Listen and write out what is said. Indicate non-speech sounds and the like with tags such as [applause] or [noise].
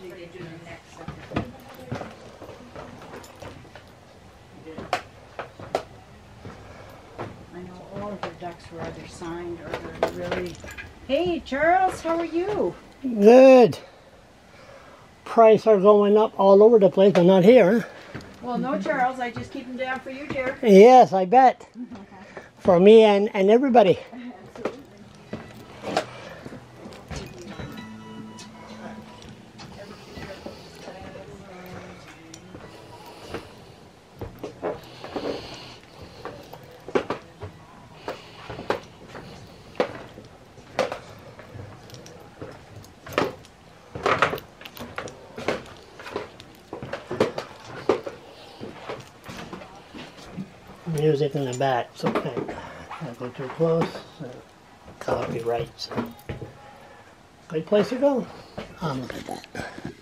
I know all of her ducks were either signed or they're really... Hey, Charles, how are you? Good. Price are going up all over the place, but not here. Well, no, Charles, I just keep them down for you, dear. Yes, I bet. [laughs] For me and, and everybody. Music in the back, so can't, can't go too close. So copyright. So. Good place to go. I'm um, good at that.